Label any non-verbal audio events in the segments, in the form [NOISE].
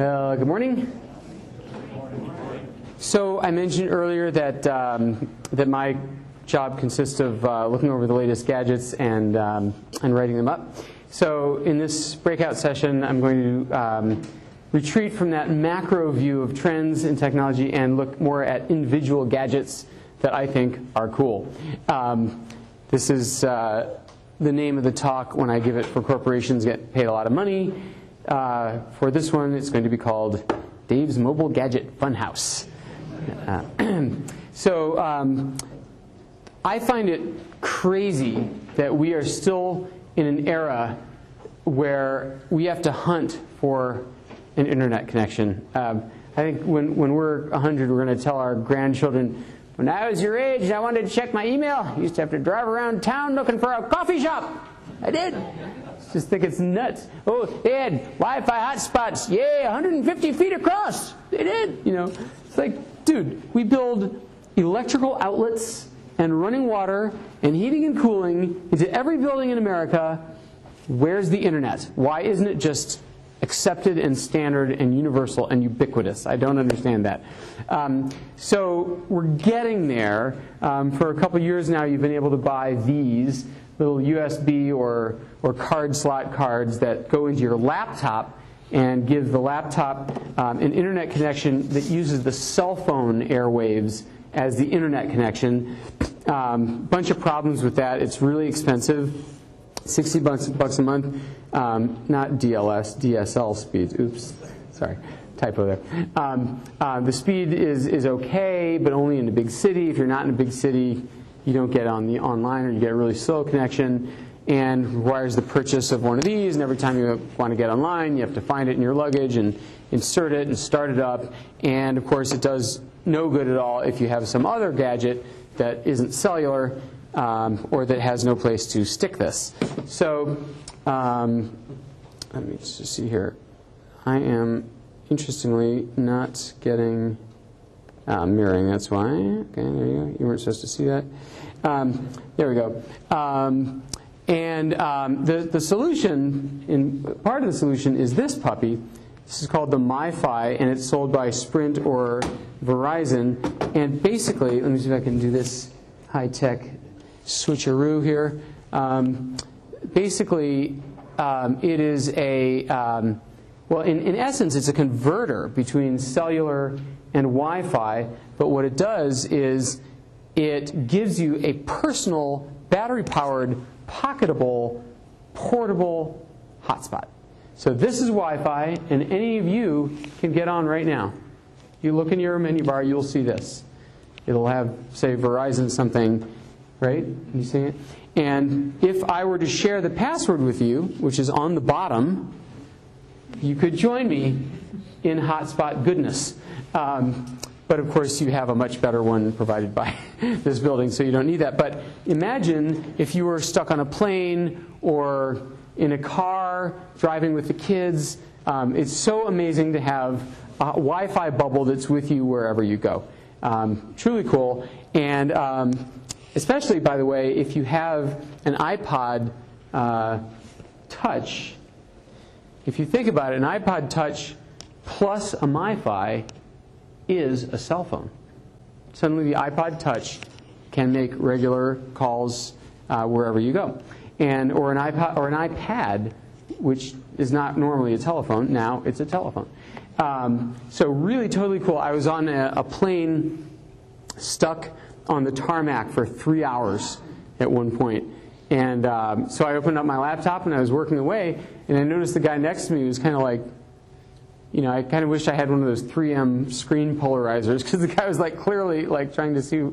Uh, good morning. So I mentioned earlier that um, that my job consists of uh, looking over the latest gadgets and um, and writing them up. So in this breakout session, I'm going to um, retreat from that macro view of trends in technology and look more at individual gadgets that I think are cool. Um, this is uh, the name of the talk when I give it for corporations get paid a lot of money. Uh, for this one, it's going to be called Dave's Mobile Gadget Funhouse. Uh, [CLEARS THROAT] so um, I find it crazy that we are still in an era where we have to hunt for an internet connection. Um, I think when, when we're 100, we're going to tell our grandchildren, when I was your age I wanted to check my email, I used to have to drive around town looking for a coffee shop. I did. Just think it's nuts. Oh, they had Wi-Fi hotspots. Yay, 150 feet across. They did. You know, it's like, dude, we build electrical outlets and running water and heating and cooling into every building in America. Where's the internet? Why isn't it just accepted and standard and universal and ubiquitous? I don't understand that. Um, so we're getting there. Um, for a couple years now, you've been able to buy these little USB or, or card slot cards that go into your laptop and give the laptop um, an internet connection that uses the cell phone airwaves as the internet connection. Um, bunch of problems with that. It's really expensive. 60 bucks, bucks a month. Um, not DLS, DSL speeds. Oops, sorry, typo there. Um, uh, the speed is, is okay, but only in a big city. If you're not in a big city, you don't get on the online or you get a really slow connection and requires the purchase of one of these. And every time you want to get online, you have to find it in your luggage and insert it and start it up. And of course, it does no good at all if you have some other gadget that isn't cellular um, or that has no place to stick this. So um, let me just see here. I am interestingly not getting uh, mirroring. That's why. Okay, there you go. You weren't supposed to see that. Um, there we go. Um, and um, the, the solution, in, part of the solution is this puppy. This is called the MiFi, and it's sold by Sprint or Verizon. And basically, let me see if I can do this high-tech switcheroo here. Um, basically, um, it is a, um, well, in, in essence, it's a converter between cellular and Wi-Fi, but what it does is it gives you a personal, battery-powered, pocketable, portable hotspot. So this is Wi-Fi, and any of you can get on right now. You look in your menu bar, you'll see this. It'll have, say, Verizon something, right? You see it? And if I were to share the password with you, which is on the bottom, you could join me in hotspot goodness. Um, but of course, you have a much better one provided by [LAUGHS] this building, so you don't need that. But imagine if you were stuck on a plane or in a car driving with the kids. Um, it's so amazing to have a Wi Fi bubble that's with you wherever you go. Um, truly cool. And um, especially, by the way, if you have an iPod uh, Touch, if you think about it, an iPod Touch plus a MiFi is a cell phone. Suddenly, the iPod Touch can make regular calls uh, wherever you go, and or an iPod or an iPad, which is not normally a telephone. Now it's a telephone. Um, so really, totally cool. I was on a, a plane, stuck on the tarmac for three hours at one point. And um, so I opened up my laptop and I was working away, and I noticed the guy next to me was kind of like you know, I kind of wish I had one of those 3M screen polarizers because the guy was like clearly like trying to see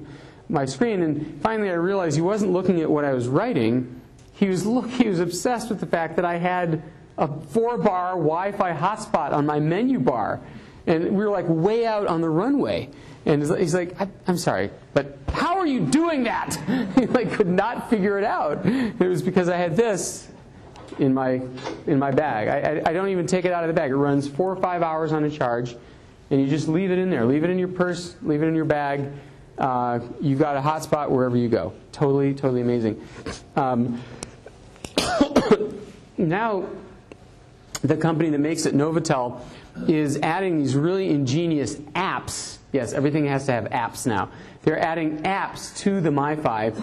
my screen. And finally, I realized he wasn't looking at what I was writing. He was look, he was obsessed with the fact that I had a four-bar Wi-Fi hotspot on my menu bar, and we were like way out on the runway. And he's like, "I'm sorry, but how are you doing that?" [LAUGHS] he like could not figure it out. It was because I had this in my in my bag. I, I, don't even take it out of the bag. It runs four or five hours on a charge, and you just leave it in there. Leave it in your purse. Leave it in your bag. Uh, you've got a hotspot wherever you go. Totally, totally amazing. Um, [COUGHS] now, the company that makes it, Novatel, is adding these really ingenious apps. Yes, everything has to have apps now. They're adding apps to the MiFi.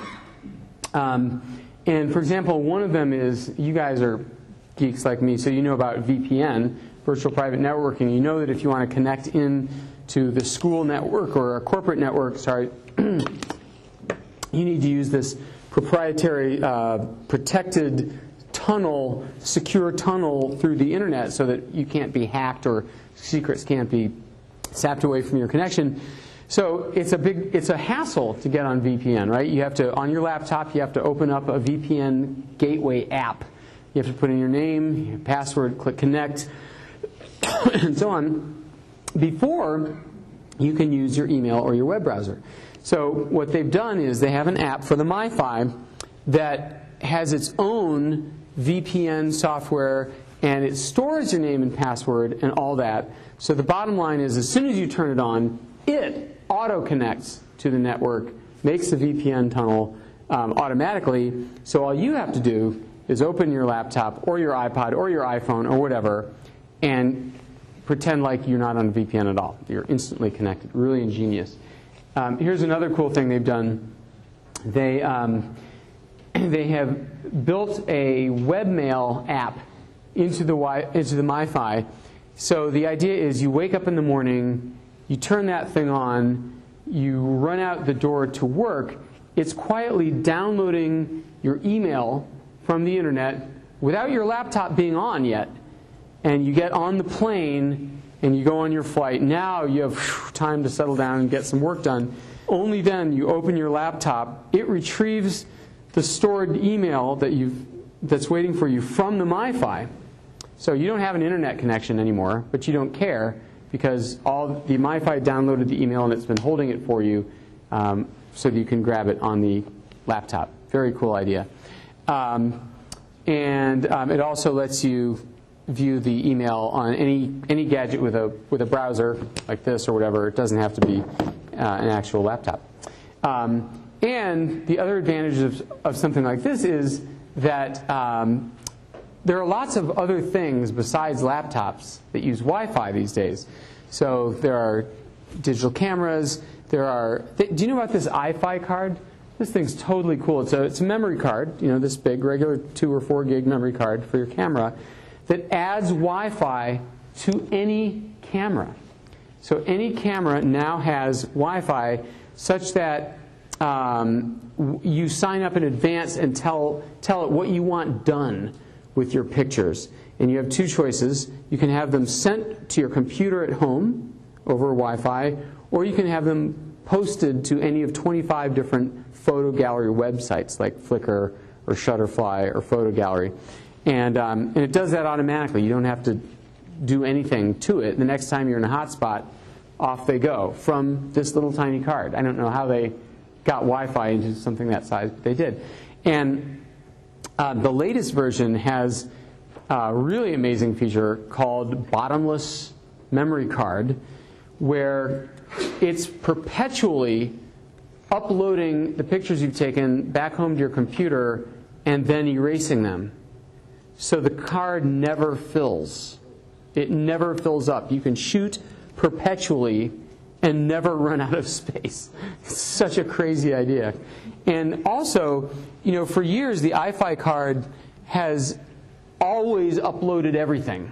Um, and for example, one of them is you guys are geeks like me, so you know about VPN, virtual private networking. You know that if you want to connect in to the school network or a corporate network, sorry, [CLEARS THROAT] you need to use this proprietary uh, protected tunnel, secure tunnel through the internet so that you can't be hacked or secrets can't be sapped away from your connection. So it's a big, it's a hassle to get on VPN, right? You have to, on your laptop, you have to open up a VPN gateway app. You have to put in your name, your password, click connect, [COUGHS] and so on. Before, you can use your email or your web browser. So what they've done is they have an app for the MiFi that has its own VPN software and it stores your name and password and all that. So the bottom line is as soon as you turn it on, it auto connects to the network, makes the VPN tunnel um, automatically. So all you have to do is open your laptop or your iPod or your iPhone or whatever and pretend like you're not on a VPN at all. You're instantly connected. Really ingenious. Um, here's another cool thing they've done. They, um, [CLEARS THROAT] they have built a webmail app into the, into the MiFi. So the idea is you wake up in the morning, you turn that thing on, you run out the door to work. It's quietly downloading your email from the internet without your laptop being on yet. And you get on the plane and you go on your flight. Now you have time to settle down and get some work done. Only then you open your laptop, it retrieves the stored email that you've, that's waiting for you from the MiFi. So you don't have an internet connection anymore, but you don't care because all the MiFi downloaded the email and it's been holding it for you um, so that you can grab it on the laptop. Very cool idea. Um, and um, it also lets you view the email on any any gadget with a with a browser like this or whatever. It doesn't have to be uh, an actual laptop. Um, and the other advantage of, of, something like this is that um, there are lots of other things besides laptops that use Wi-Fi these days. So there are digital cameras. There are. do you know about this Eye-Fi card? This thing's totally cool. It's a, it's a memory card, you know, this big, regular two or four gig memory card for your camera that adds Wi-Fi to any camera. So any camera now has Wi-Fi such that um, you sign up in advance and tell, tell it what you want done with your pictures. And you have two choices. You can have them sent to your computer at home over Wi Fi, or you can have them posted to any of 25 different photo gallery websites like Flickr or Shutterfly or Photo Gallery. And, um, and it does that automatically. You don't have to do anything to it. The next time you're in a hotspot, off they go from this little tiny card. I don't know how they got Wi Fi into something that size, but they did. And uh, the latest version has a really amazing feature called bottomless memory card, where it's perpetually uploading the pictures you've taken back home to your computer and then erasing them. So the card never fills. It never fills up. You can shoot perpetually and never run out of [LAUGHS] space. It's such a crazy idea. And also, you know, for years the Eye-Fi card has always uploaded everything.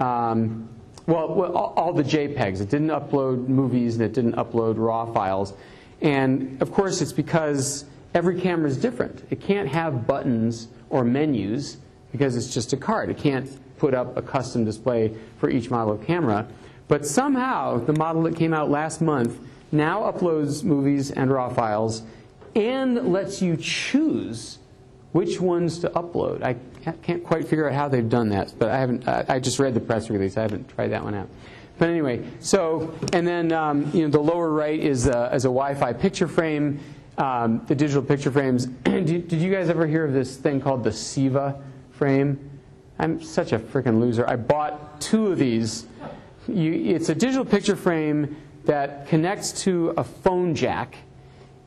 Um, well, well, all the JPEGs. It didn't upload movies and it didn't upload RAW files. And of course, it's because every camera is different. It can't have buttons or menus because it's just a card. It can't put up a custom display for each model of camera. But somehow, the model that came out last month now uploads movies and RAW files and lets you choose which ones to upload. I can't quite figure out how they've done that, but I haven't. I just read the press release. I haven't tried that one out. But anyway, so and then um, you know the lower right is a, is a Wi-Fi picture frame. Um, the digital picture frames. [CLEARS THROAT] did, did you guys ever hear of this thing called the Ceiva frame? I'm such a freaking loser. I bought two of these you, it's a digital picture frame that connects to a phone jack,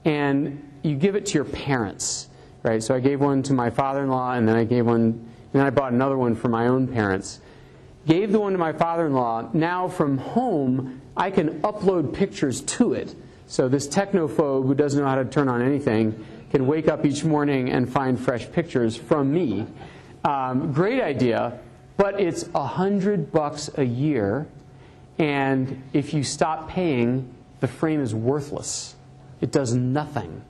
and you give it to your parents, right? So I gave one to my father-in-law, and then I gave one, and then I bought another one for my own parents. gave the one to my father-in-law. Now from home, I can upload pictures to it. So this technophobe who doesn't know how to turn on anything can wake up each morning and find fresh pictures from me. Um, great idea, but it's a hundred bucks a year, and if you stop paying, the frame is worthless. It does nothing.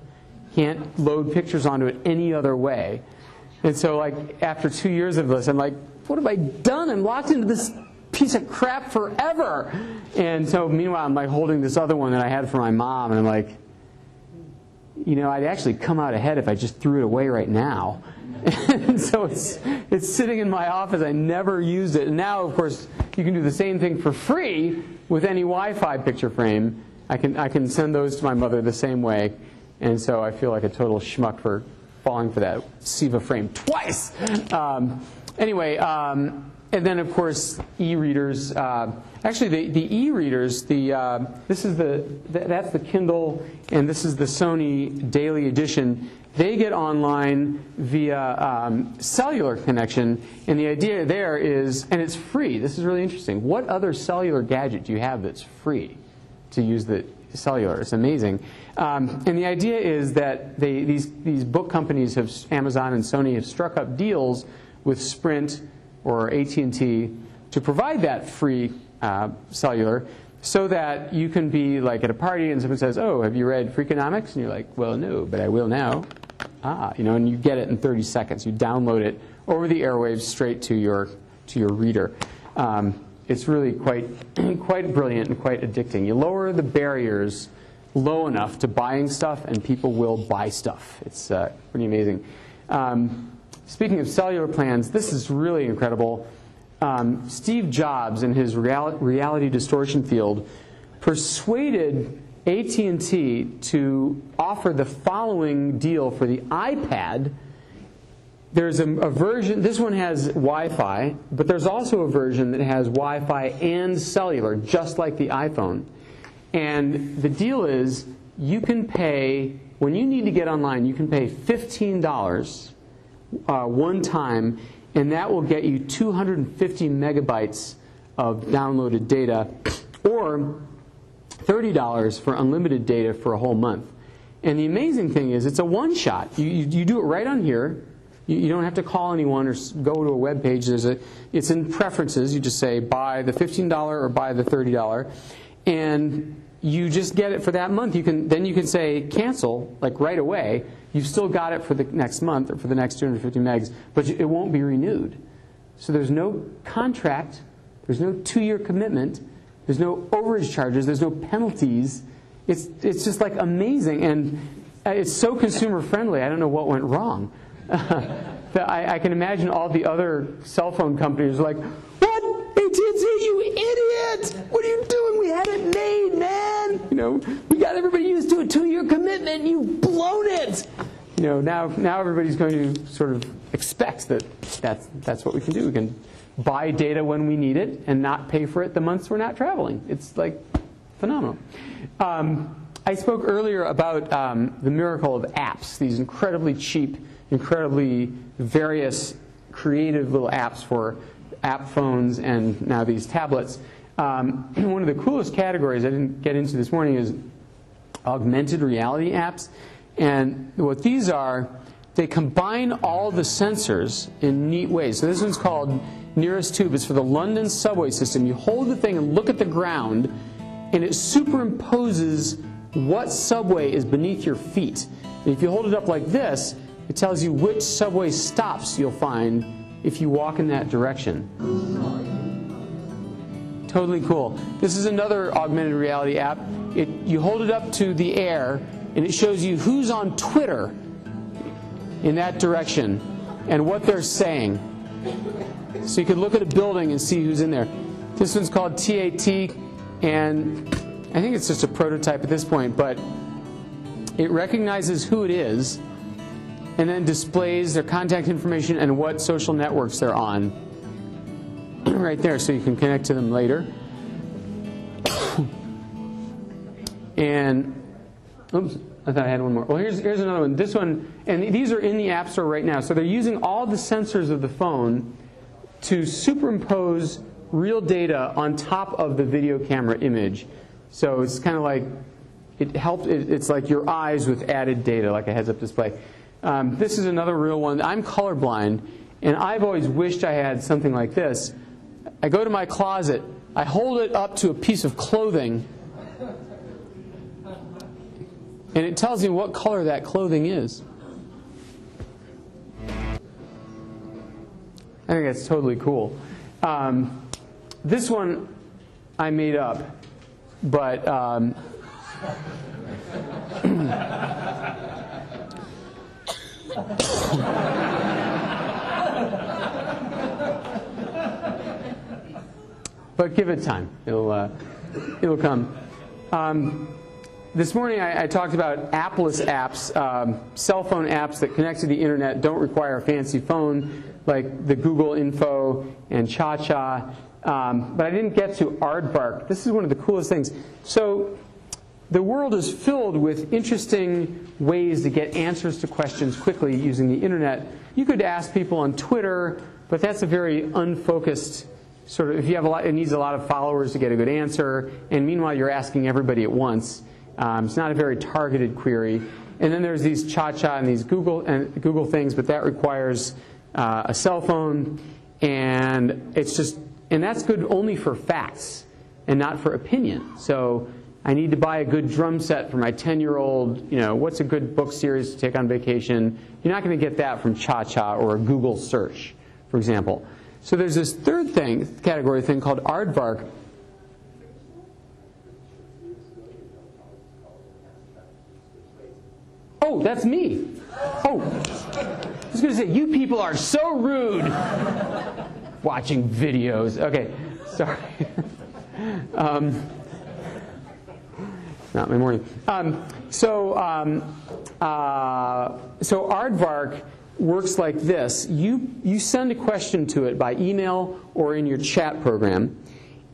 Can't load pictures onto it any other way. And so, like after two years of this, I'm like, what have I done? I'm locked into this piece of crap forever. And so, meanwhile, I'm like holding this other one that I had for my mom, and I'm like, you know, I'd actually come out ahead if I just threw it away right now. [LAUGHS] and so it's, it's sitting in my office. I never used it. And now, of course, you can do the same thing for free with any Wi Fi picture frame. I can, I can send those to my mother the same way. And so I feel like a total schmuck for falling for that Ceiva frame twice. Um, anyway, um, and then of course e-readers. Uh, actually, the, the e-readers. The uh, this is the that's the Kindle, and this is the Sony Daily Edition. They get online via um, cellular connection, and the idea there is, and it's free. This is really interesting. What other cellular gadget do you have that's free to use the cellular? It's amazing. Um, and the idea is that they, these these book companies have Amazon and Sony have struck up deals with Sprint or AT&T to provide that free uh, cellular so that you can be like at a party and someone says, "Oh, have you read Freakonomics?" and you're like, "Well, no, but I will now." Ah, you know, and you get it in 30 seconds. You download it over the airwaves straight to your to your reader. Um, it's really quite [CLEARS THROAT] quite brilliant and quite addicting. You lower the barriers low enough to buying stuff, and people will buy stuff. It's uh, pretty amazing. Um, Speaking of cellular plans, this is really incredible. Um, Steve Jobs, in his reality distortion field, persuaded AT&T to offer the following deal for the iPad. There's a, a version. This one has Wi-Fi, but there's also a version that has Wi-Fi and cellular, just like the iPhone. And the deal is, you can pay when you need to get online. You can pay fifteen dollars uh, one time, and that will get you 250 megabytes of downloaded data, or $30 for unlimited data for a whole month. And the amazing thing is, it's a one shot. You, you, you do it right on here. You, you, don't have to call anyone or go to a web page. There's a, it's in preferences. You just say buy the $15 or buy the $30. And you just get it for that month. You can, then you can say cancel, like right away You've still got it for the next month or for the next 250 megs, but it won't be renewed. So there's no contract, there's no two year commitment, there's no overage charges, there's no penalties. It's, it's just like amazing. And uh, it's so consumer friendly, I don't know what went wrong. [LAUGHS] I, I, can imagine all the other cell phone companies like, What? AT&T, you idiot! What are you doing? We had it made, man! You know, we got everybody used to a two-year commitment. You've blown it! You know, now, now everybody's going to sort of expect that that's, that's what we can do. We can buy data when we need it and not pay for it the months we're not traveling. It's like phenomenal. Um, I spoke earlier about um, the miracle of apps, these incredibly cheap, incredibly various creative little apps for app phones and now these tablets. Um, [CLEARS THROAT] one of the coolest categories I didn't get into this morning is augmented reality apps. And what these are, they combine all the sensors in neat ways. So this one's called Nearest Tube. It's for the London subway system. You hold the thing and look at the ground, and it superimposes what subway is beneath your feet. And if you hold it up like this, it tells you which subway stops you'll find if you walk in that direction. Totally cool. This is another augmented reality app. It, you hold it up to the air, and it shows you who's on Twitter in that direction and what they're saying. So you can look at a building and see who's in there. This one's called TAT, and I think it's just a prototype at this point, but it recognizes who it is and then displays their contact information and what social networks they're on [CLEARS THROAT] right there so you can connect to them later. [COUGHS] and oops, I thought I had one more. Well, here's, here's another one. This one, and these are in the App Store right now. So they're using all the sensors of the phone to superimpose real data on top of the video camera image. So it's kind of like it helps. It's like your eyes with added data, like a heads-up display. Um, this is another real one. I'm colorblind, and I've always wished I had something like this. I go to my closet, I hold it up to a piece of clothing, and it tells me what color that clothing is. I think that's totally cool. Um, this one I made up, but um, [CLEARS THROAT] [LAUGHS] but give it time; it'll uh, it'll come. Um, this morning I, I, talked about appless apps, um, cell phone apps that connect to the internet, don't require a fancy phone, like the Google Info and ChaCha. Um, but I didn't get to Aardvark. This is one of the coolest things. So the world is filled with interesting ways to get answers to questions quickly using the internet. You could ask people on Twitter, but that's a very unfocused sort of. If you have a lot, it needs a lot of followers to get a good answer, and meanwhile you're asking everybody at once. Um, it's not a very targeted query. And then there's these cha-cha and these Google and Google things, but that requires uh, a cell phone, and it's just and that's good only for facts and not for opinion. So I need to buy a good drum set for my 10-year-old. You know, what's a good book series to take on vacation? You're not going to get that from cha-cha or a Google search, for example. So there's this third thing, category thing called aardvark, Oh, that's me. Oh, I was going to say, you people are so rude watching videos. Okay, sorry. [LAUGHS] um, not my morning. Um, so, um, uh, so Aardvark works like this. You, you send a question to it by email or in your chat program,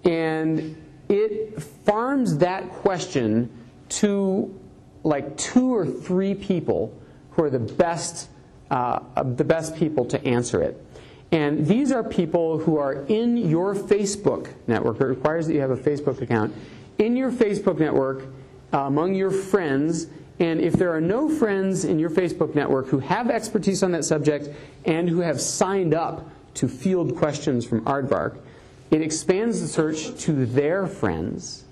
and it farms that question to like two or three people who are the best, uh, the best people to answer it. And these are people who are in your Facebook network. It requires that you have a Facebook account. In your Facebook network, Uh, among your friends, and if there are no friends in your Facebook network who have expertise on that subject and who have signed up to field questions from Aardvark, it expands the search to their friends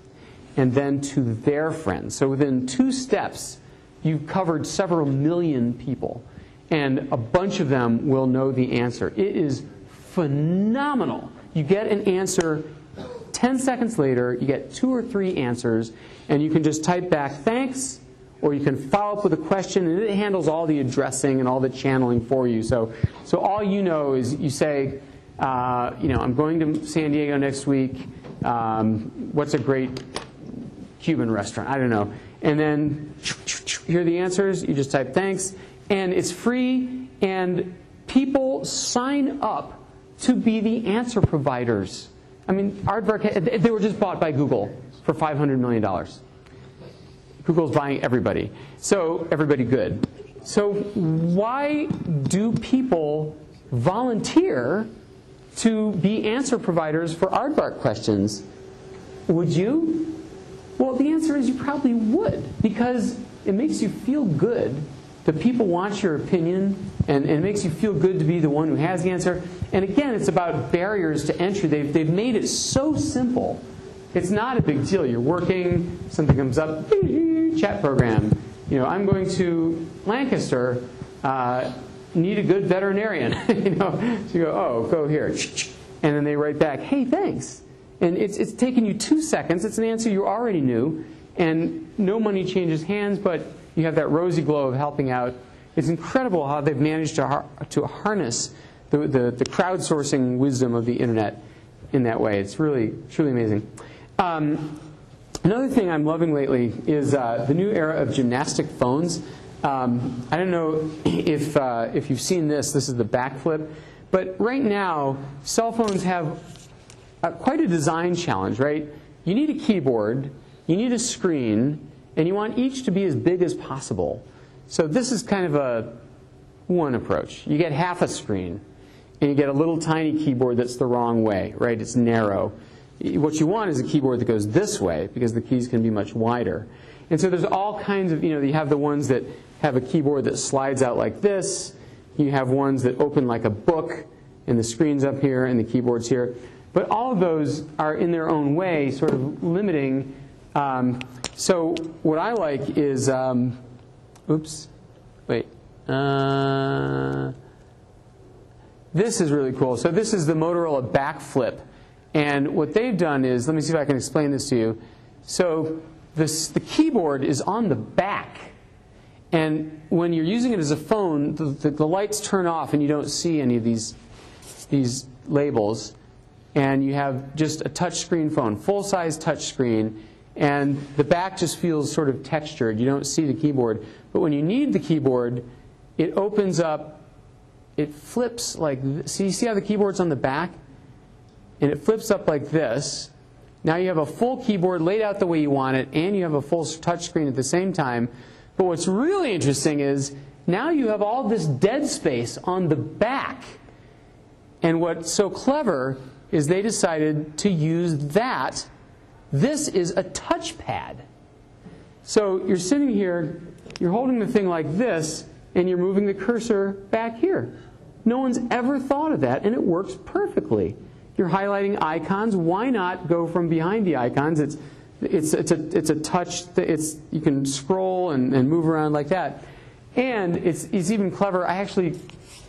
and then to their friends. So within two steps, you've covered several million people, and a bunch of them will know the answer. It is phenomenal. You get an answer 10 seconds later, you get two or three answers, and you can just type back thanks, or you can follow up with a question, and it handles all the addressing and all the channeling for you. So, so all you know is you say, uh, you know, I'm going to San Diego next week. Um, what's a great Cuban restaurant. I don't know. And then here are the answers. You just type thanks. And it's free, and people sign up to be the answer providers. I mean, Aardvark, they were just bought by Google for $500 million. Google's buying everybody. So, everybody good. So, why do people volunteer to be answer providers for Aardvark questions? Would you? Well, the answer is you probably would because it makes you feel good. The people want your opinion, and, and, it makes you feel good to be the one who has the answer. And again, it's about barriers to entry. They've, they've made it so simple. It's not a big deal. You're working, something comes up, [LAUGHS] chat program. You know, I'm going to Lancaster, uh, need a good veterinarian. [LAUGHS] you know, so you go, oh, go here. [LAUGHS] And then they write back, hey, thanks. And it's, it's taken you two seconds. It's an answer you already knew. And no money changes hands, but you have that rosy glow of helping out. It's incredible how they've managed to, har- to harness the, the, the, crowdsourcing wisdom of the internet in that way. It's really, truly amazing. Um, another thing I'm loving lately is uh, the new era of gymnastic phones. Um, I don't know if, uh, if you've seen this. This is the backflip. But right now, cell phones have quite a design challenge, right? You need a keyboard, you need a screen, and you want each to be as big as possible. So this is kind of a one approach. You get half a screen. and you get a little tiny keyboard that's the wrong way, right? It's narrow. What you want is a keyboard that goes this way because the keys can be much wider. And so there's all kinds of, you know, you have the ones that have a keyboard that slides out like this. You have ones that open like a book, and the screen's up here, and the keyboard's here. But all of those are in their own way sort of limiting. Um, so what I like is, um, oops, wait. Uh, this is really cool. So this is the Motorola Backflip. And what they've done is, let me see if I can explain this to you. So this, the keyboard is on the back. And when you're using it as a phone, the, the, the lights turn off and you don't see any of these, these labels. And you have just a touchscreen phone, full-size touchscreen. And the back just feels sort of textured. You don't see the keyboard. But when you need the keyboard, it opens up, it flips like. See, see how the keyboard's on the back? And it flips up like this. Now you have a full keyboard laid out the way you want it, and you have a full touchscreen at the same time. But what's really interesting is now you have all this dead space on the back. And what's so clever is they decided to use that. This is a touchpad. So you're sitting here, you're holding the thing like this, and you're moving the cursor back here. No one's ever thought of that, and it works perfectly. You're highlighting icons. Why not go from behind the icons? It's, it's, it's, a, it's a touch. It's, you can scroll and, and move around like that. And it's, it's even clever. I actually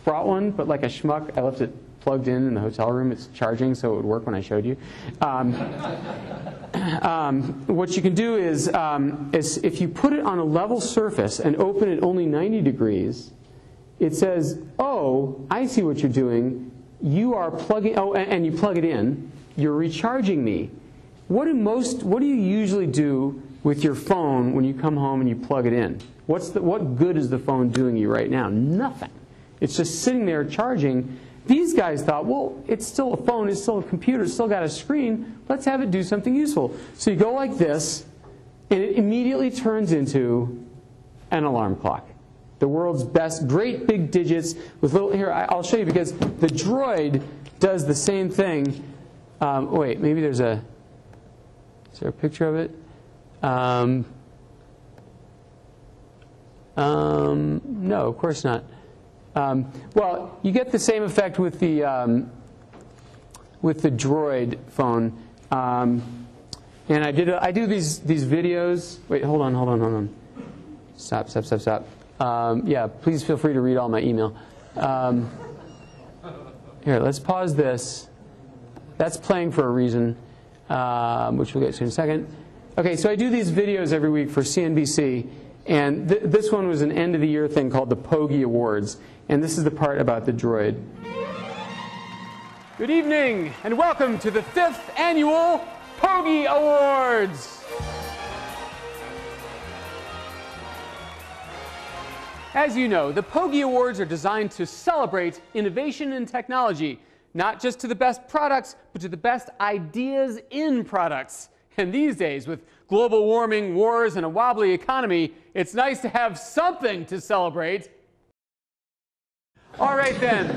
brought one, but like a schmuck, I left it plugged in in the hotel room. It's charging, so it would work when I showed you. Um, [COUGHS] um, what you can do is, um, is, if you put it on a level surface and open it only 90 degrees, it says, oh, I see what you're doing. You are plugging, oh, and, and you plug it in. You're recharging me. What do most, what do you usually do with your phone when you come home and you plug it in? What's the, what good is the phone doing you right now? Nothing. It's just sitting there charging. These guys thought, well, it's still a phone, it's still a computer, it's still got a screen. Let's have it do something useful. So you go like this, and it immediately turns into an alarm clock. The world's best, great big digits with little. Here, I'll show you because the Droid does the same thing. Um, wait, maybe there's a. Is there a picture of it? Um, um, no, of course not. Um, well, you get the same effect with the um, with the Droid phone. Um, and I did a, I do these these videos. Wait, hold on, hold on, hold on. Stop, stop, stop, stop. Um, yeah, please feel free to read all my email. Um, here, let's pause this. That's playing for a reason, um, which we'll get to in a second. Okay, so I do these videos every week for CNBC, and th this one was an end of the year thing called the Pogie Awards, and this is the part about the droid. Good evening, and welcome to the fifth annual Pogie Awards. As you know, the Pogie Awards are designed to celebrate innovation in technology, not just to the best products, but to the best ideas in products. And these days, with global warming, wars, and a wobbly economy, it's nice to have something to celebrate. All right, then.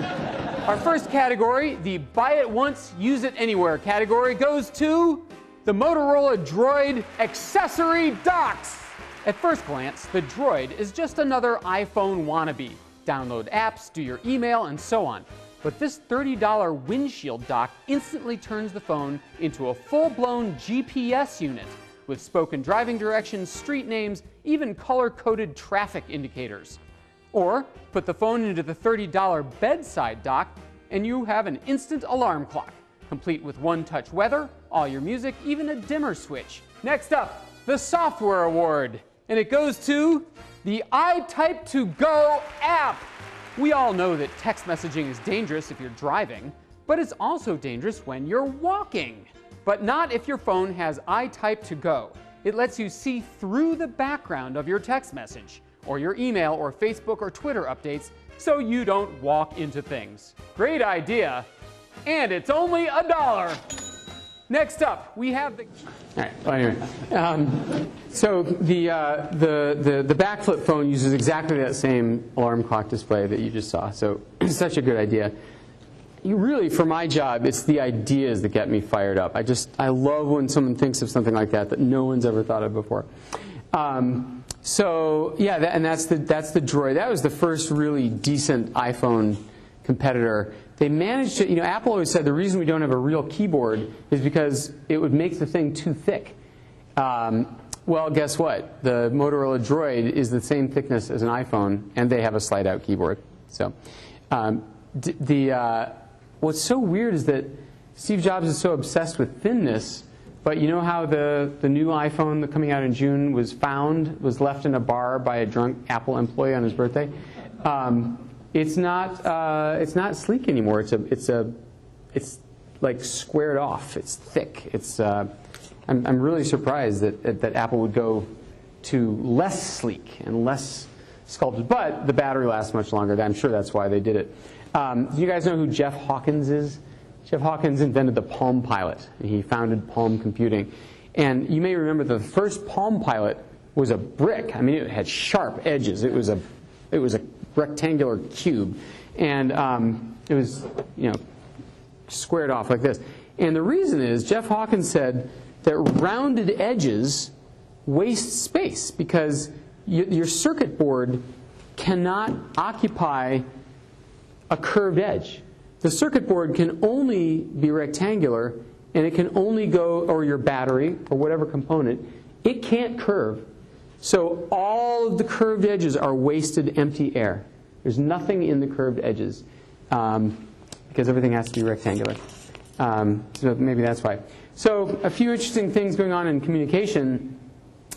Our first category, the Buy It Once, Use It Anywhere category, goes to the Motorola Droid Accessory Docks. At first glance, the Droid is just another iPhone wannabe. Download apps, do your email, and so on. But this $30 windshield dock instantly turns the phone into a full-blown GPS unit with spoken driving directions, street names, even color-coded traffic indicators. Or put the phone into the $30 bedside dock and you have an instant alarm clock, complete with one-touch weather, all your music, even a dimmer switch. Next up, the Software Award and it goes to the iType2Go app. We all know that text messaging is dangerous if you're driving, but it's also dangerous when you're walking. But not if your phone has iType2Go. It lets you see through the background of your text message, or your email or Facebook or Twitter updates, so you don't walk into things. Great idea, and it's only a dollar. Next up, we have the. All right. Well, anyway, um, so the, uh, the the the backflip phone uses exactly that same alarm clock display that you just saw. So [CLEARS THROAT] such a good idea. you really, for my job, it's the ideas that get me fired up. I just, I love when someone thinks of something like that that no one's ever thought of before. Um, so yeah, that, and that's the that's the Droid. That was the first really decent iPhone competitor. They managed to, you know, Apple always said the reason we don't have a real keyboard is because it would make the thing too thick. Um, well, guess what? The Motorola Droid is the same thickness as an iPhone, and they have a slide-out keyboard. So, um, the uh, what's so weird is that Steve Jobs is so obsessed with thinness but you know how the, the new iPhone coming out in June was found, was left in a bar by a drunk Apple employee on his birthday? Um, it's not uh, it's not sleek anymore. It's a it's a it's like squared off. It's thick. It's uh, I'm I'm really surprised that that Apple would go to less sleek and less sculpted. But the battery lasts much longer. I'm sure that's why they did it. Um, do you guys know who Jeff Hawkins is? Jeff Hawkins invented the Palm Pilot. He founded Palm Computing. And you may remember the first Palm Pilot was a brick. I mean, it had sharp edges. It was a, it was a rectangular cube. And um, it was, you know, squared off like this. And the reason is Jeff Hawkins said that rounded edges waste space because your circuit board cannot occupy a curved edge. The circuit board can only be rectangular and it can only go, or your battery or whatever component, it can't curve. So all of the curved edges are wasted empty air. There's nothing in the curved edges um, because everything has to be rectangular. Um, so maybe that's why. So a few interesting things going on in communication.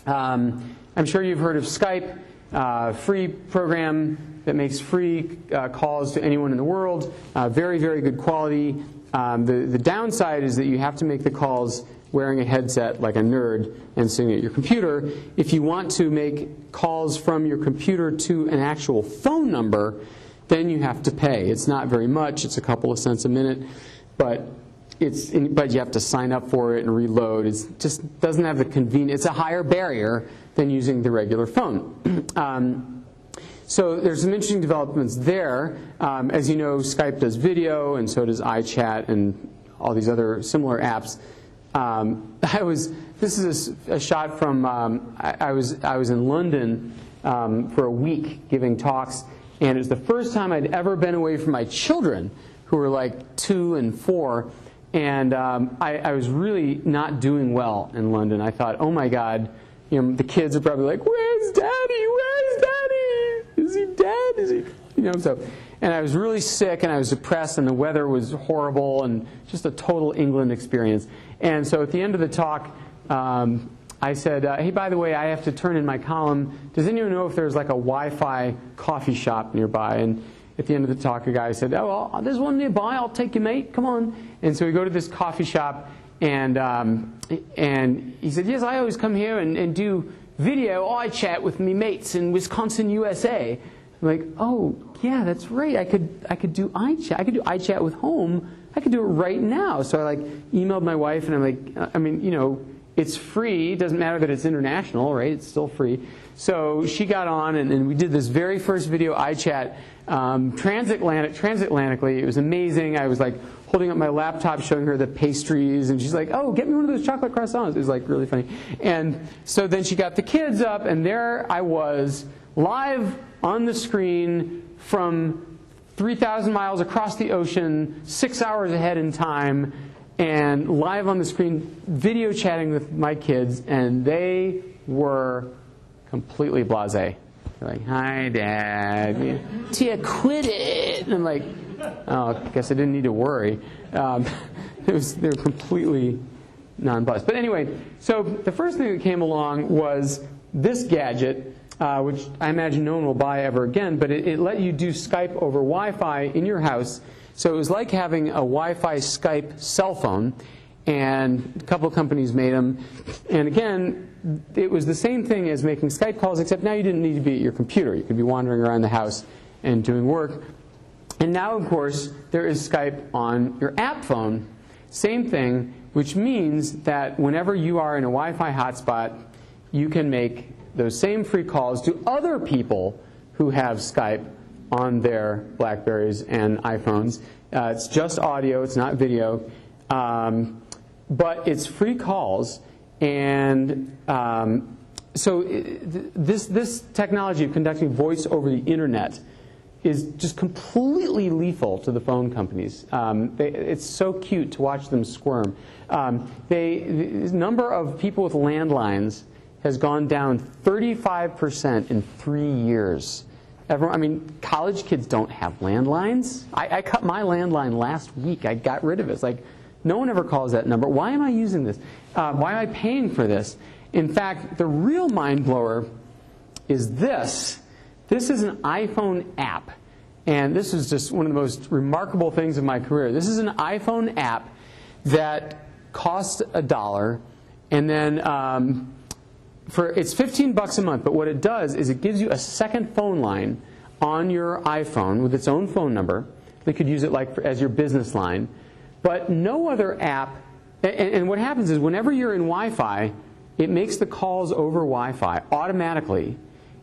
Um, I'm sure you've heard of Skype, uh, free program that makes free uh, calls to anyone in the world. Uh, very, very good quality. Um, the, the downside is that you have to make the calls wearing a headset like a nerd and sitting at your computer. If you want to make calls from your computer to an actual phone number, then you have to pay. It's not very much, it's a couple of cents a minute, but it's but you have to sign up for it and reload. It just doesn't have the convenience. It's a higher barrier than using the regular phone. [CLEARS THROAT] um, so there's some interesting developments there. Um, as you know, Skype does video, and so does iChat and all these other similar apps. Um, [LAUGHS] I was. This is a, a shot from. Um, I, I, was. I was in London um, for a week giving talks, and it was the first time I'd ever been away from my children, who were like two and four. And um, I, I was really not doing well in London. I thought, oh my God, you know, the kids are probably like, "Where's Daddy? Where's Daddy? Is he dead? Is he?" You know, so. And I was really sick, and I was depressed, and the weather was horrible, and just a total England experience. And so at the end of the talk, um, I said, uh, "Hey, by the way, I have to turn in my column. Does anyone know if there's like a Wi-Fi coffee shop nearby?" And at the end of the talk, a guy said, "Oh, well, there's one nearby. I'll take you, mate. Come on." And so we go to this coffee shop, and, um, and he said, yes, I always come here and, and do video iChat with me mates in Wisconsin, USA. I'm like, oh, yeah, that's right. I could, I could do iChat. I could do iChat with home. I could do it right now. So I like emailed my wife and I'm like, uh, I mean, you know, it's free. It doesn't matter that it's international, right? It's still free. So she got on and, and we did this very first video iChat um, transatlantic, transatlantically. It was amazing. I was like holding up my laptop showing her the pastries, and she's like, "Oh, get me one of those chocolate croissants." It was like really funny. And so then she got the kids up, and there I was live on the screen from 3,000 miles across the ocean, six hours ahead in time, and live on the screen, video chatting with my kids, and they were completely blasé. They're like, "Hi, Dad." Tia, quit it. And I'm like, Oh, I guess I didn't need to worry. Um, [LAUGHS] it was, they were completely nonplussed. But anyway, so the first thing that came along was this gadget, uh, which I imagine no one will buy ever again, but it, it let you do Skype over Wi Fi in your house. So it was like having a Wi Fi Skype cell phone, and a couple companies made them. And again, it was the same thing as making Skype calls, except now you didn't need to be at your computer. You could be wandering around the house and doing work. And now, of course, there is Skype on your app phone. Same thing, which means that whenever you are in a Wi Fi hotspot, you can make those same free calls to other people who have Skype on their Blackberries and iPhones. Uh, it's just audio, it's not video. Um, but it's free calls. And um, so it, this, this technology of conducting voice over the internet is just completely lethal to the phone companies. Um, they, it's so cute to watch them squirm. Um, they, the number of people with landlines has gone down 35% in three years. Everyone, I mean, college kids don't have landlines. I, I, cut my landline last week. I got rid of it. It's like, no one ever calls that number. Why am I using this? Uh, why am I paying for this? In fact, the real mind blower is this. This is an iPhone app. And this is just one of the most remarkable things of my career. This is an iPhone app that costs a dollar. And then um, for it's 15 bucks a month, but what it does is it gives you a second phone line on your iPhone with its own phone number. They could use it like for, as your business line, but no other app. And, and what happens is whenever you're in Wi-Fi, it makes the calls over Wi-Fi automatically.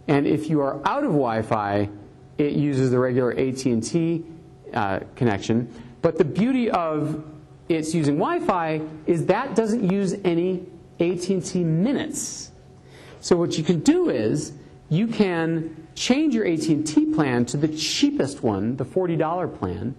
And if you are out of Wi-Fi, it uses the regular AT&T uh, connection. But the beauty of it's using Wi-Fi is that doesn't use any AT&T minutes. So what you can do is you can change your AT&T plan to the cheapest one, the $40 plan,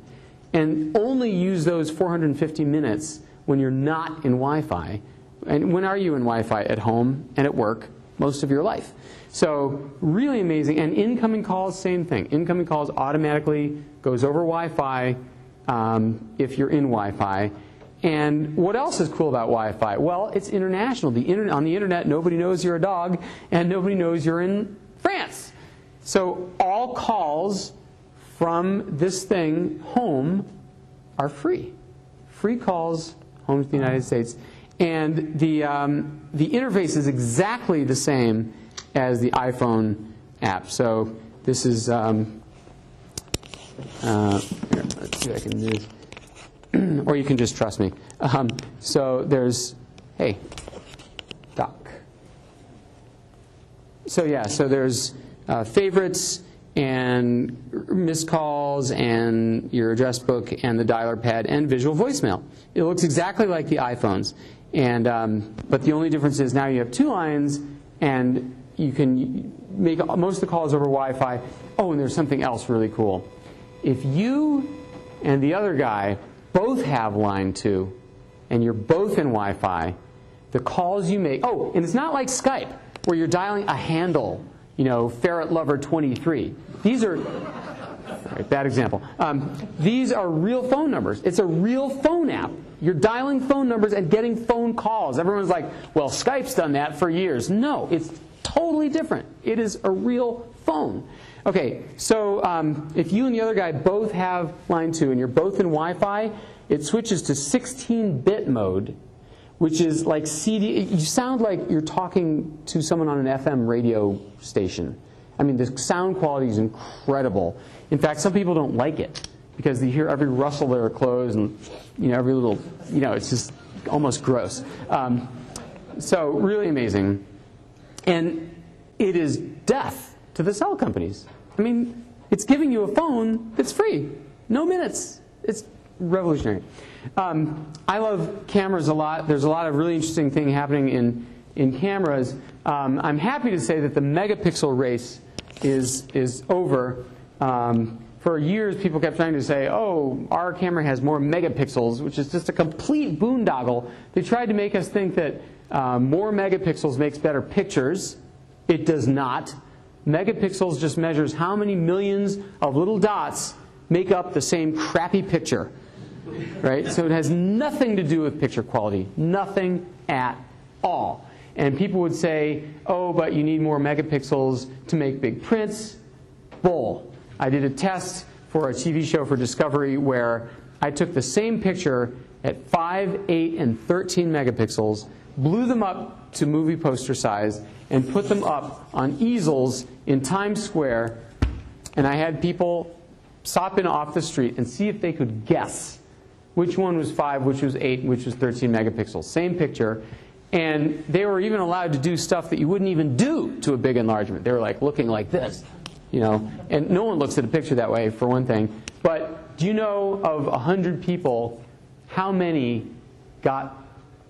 and only use those 450 minutes when you're not in Wi-Fi. And when are you in Wi-Fi? At home and at work most of your life. So really amazing. And incoming calls, same thing. Incoming calls automatically goes over Wi-Fi um, if you're in Wi-Fi. And what else is cool about Wi-Fi? Well, it's international. The on the internet, nobody knows you're a dog, and nobody knows you're in France. So all calls from this thing home are free. Free calls home to the United States. And the, um, the interface is exactly the same as the iPhone app. So this is, um, uh, here, let's see if I can do. [CLEARS THROAT] or you can just trust me. Um, so there's, hey, doc. So yeah, so there's uh, favorites and missed calls and your address book and the dialer pad and visual voicemail. It looks exactly like the iPhones. And, um, but the only difference is now you have two lines and you can make most of the calls over Wi-Fi. Oh, and there's something else really cool. If you and the other guy both have line 2 and you're both in Wi-Fi, the calls you make, oh, and it's not like Skype where you're dialing a handle, you know, ferret lover 23. These are, right, bad example. Um, these are real phone numbers. It's a real phone app. You're dialing phone numbers and getting phone calls. Everyone's like, well, Skype's done that for years. No, it's totally different. It is a real phone. Okay, so um, if you and the other guy both have line 2 and you're both in Wi-Fi, it switches to 16-bit mode, which is like CD. You sound like you're talking to someone on an FM radio station. I mean, the sound quality is incredible. In fact, some people don't like it because they hear every rustle of their clothes and you know every little, you know, it's just almost gross. Um, so really amazing, and it is death to the cell companies. I mean, it's giving you a phone that's free, no minutes. It's revolutionary. Um, I love cameras a lot. There's a lot of really interesting thing happening in in cameras. Um, I'm happy to say that the megapixel race is is over. Um, for years, people kept trying to say, "Oh, our camera has more megapixels," which is just a complete boondoggle. They tried to make us think that uh, more megapixels makes better pictures. It does not. Megapixels just measures how many millions of little dots make up the same crappy picture. Right? So it has nothing to do with picture quality. Nothing at all. And people would say, oh, but you need more megapixels to make big prints. Bull. I did a test for a TV show for Discovery where I took the same picture at 5, 8, and 13 megapixels, blew them up to movie poster size, and put them up on easels in Times Square. And I had people stop in off the street and see if they could guess which one was 5, which was 8, which was 13 megapixels. Same picture. And they were even allowed to do stuff that you wouldn't even do to a big enlargement. They were like looking like this. you know, and no one looks at a picture that way, for one thing. But do you know of 100 people, how many got,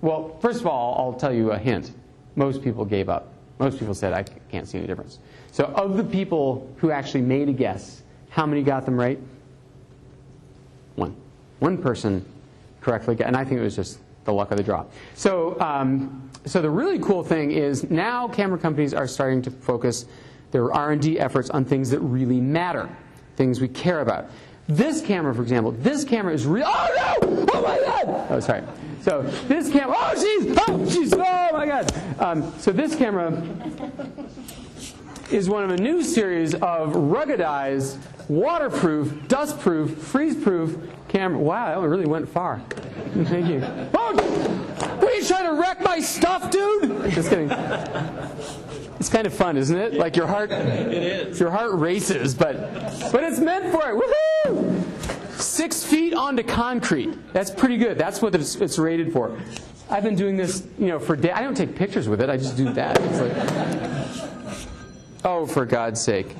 well, first of all, I'll tell you a hint. Most people gave up. Most people said, I can't see any difference. So of the people who actually made a guess, how many got them right? One. One person correctly got, and I think it was just the luck of the draw. So, um, so the really cool thing is now camera companies are starting to focus their R&D efforts on things that really matter, things we care about. This camera, for example, this camera is real. Oh no! Oh my God! Oh, sorry. So this camera. Oh jeez! Oh jeez! Oh my God! Um, so this camera is one of a new series of ruggedized, waterproof, dustproof, freeze-proof camera. Wow, that really went far. [LAUGHS] Thank you. Oh, what are you trying to wreck my stuff, dude? Just kidding. It's kind of fun, isn't it? Like your heart, it is. Your heart races, but but it's meant for it. Woohoo! Six feet onto concrete. That's pretty good. That's what it's, it's rated for. I've been doing this, you know, for days. I don't take pictures with it. I just do that. Like, oh, for God's sake.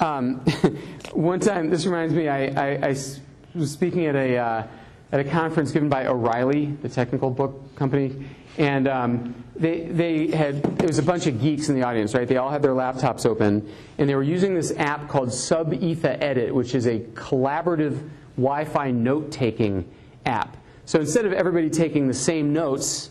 Um, [LAUGHS] one time, this reminds me, I, I, I was speaking at a, uh, at a conference given by O'Reilly, the technical book company, and um, they, they had, it was a bunch of geeks in the audience, right? They all had their laptops open, and they were using this app called SubEthaEdit, which is a collaborative Wi Fi note taking app. So instead of everybody taking the same notes,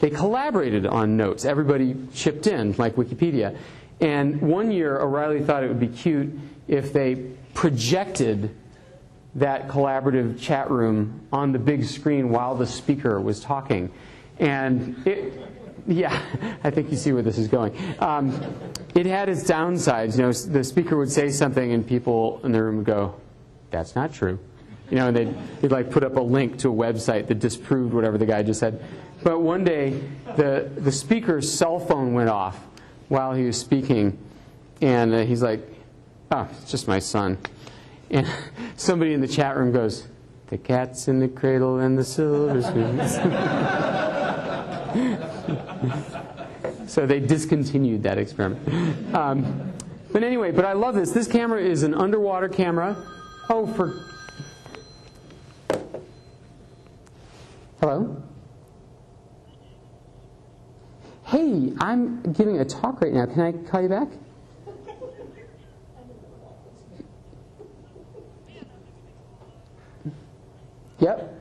they collaborated on notes. Everybody chipped in, like Wikipedia. And one year, O'Reilly thought it would be cute if they projected that collaborative chat room on the big screen while the speaker was talking. And it, yeah, [LAUGHS] I think you see where this is going. Um, it had its downsides. You know, the speaker would say something, and people in the room would go, "That's not true." You know, and they'd, they'd like put up a link to a website that disproved whatever the guy just said. But one day, the the speaker's cell phone went off while he was speaking, and uh, he's like, "Oh, it's just my son." And [LAUGHS] somebody in the chat room goes, "The cat's in the cradle and the silver spoons." [LAUGHS] [LAUGHS] so they discontinued that experiment. Um, but anyway, but I love this. This camera is an underwater camera. Oh, for. Hello? Hey, I'm giving a talk right now. Can I call you back? Yep.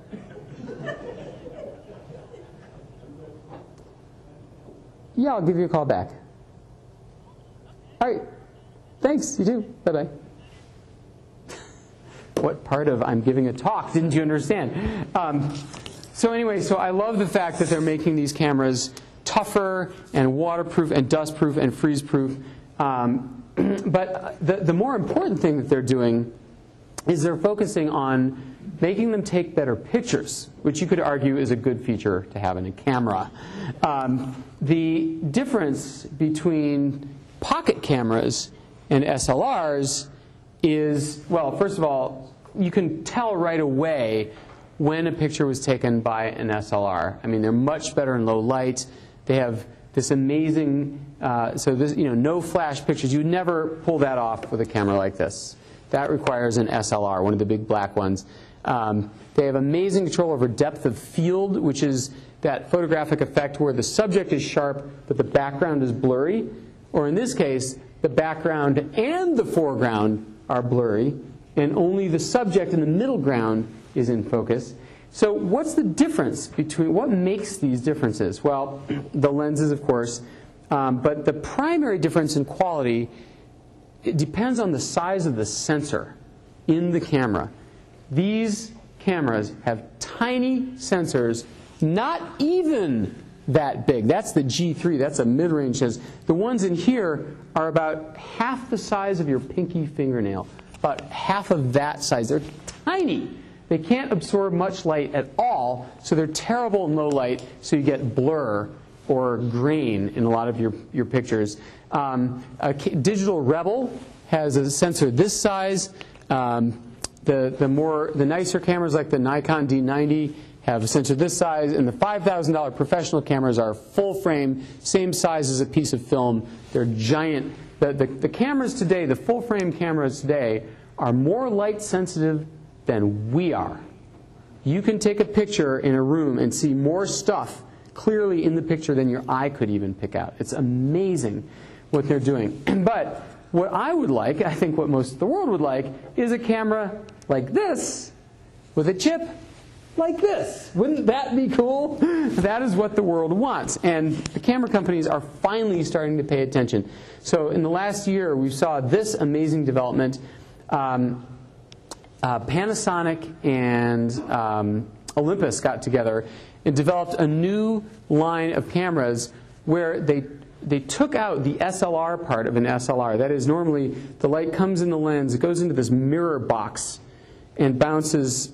Yeah, I'll give you a call back. All right. Thanks. You too. Bye bye. [LAUGHS] what part of I'm giving a talk didn't you understand? Um, so, anyway, so I love the fact that they're making these cameras tougher and waterproof and dustproof and freeze-proof. Um, [CLEARS THROAT] but the, the more important thing that they're doing is they're focusing on making them take better pictures, which you could argue is a good feature to have in a camera. Um, the difference between pocket cameras and SLRs is, well, first of all, you can tell right away when a picture was taken by an SLR. I mean, they're much better in low light. They have this amazing, uh, so this, you know, no flash pictures. You never pull that off with a camera like this. That requires an SLR, one of the big black ones. Um, they have amazing control over depth of field, which is that photographic effect where the subject is sharp but the background is blurry. Or in this case, the background and the foreground are blurry, and only the subject in the middle ground is in focus. So, what's the difference between what makes these differences? Well, the lenses, of course, um, but the primary difference in quality it depends on the size of the sensor in the camera. These cameras have tiny sensors, not even that big. That's the G3, that's a mid range sensor. The ones in here are about half the size of your pinky fingernail, about half of that size. They're tiny. They can't absorb much light at all, so they're terrible in low light, so you get blur or grain in a lot of your, your pictures. Um, a digital Rebel has a sensor this size. Um, the, the more the nicer cameras like the Nikon D90 have a sensor this size, and the $5,000 professional cameras are full frame, same size as a piece of film. They're giant. The, the, the cameras today, the full frame cameras today, are more light sensitive than we are. You can take a picture in a room and see more stuff clearly in the picture than your eye could even pick out. It's amazing what they're doing. [CLEARS THROAT] but what I would like, I think what most of the world would like, is a camera like this with a chip like this. Wouldn't that be cool? [LAUGHS] That is what the world wants. And the camera companies are finally starting to pay attention. So in the last year, we saw this amazing development. Um, uh, Panasonic and um, Olympus got together and developed a new line of cameras where they they took out the SLR part of an SLR. That is, normally the light comes in the lens, it goes into this mirror box, and bounces.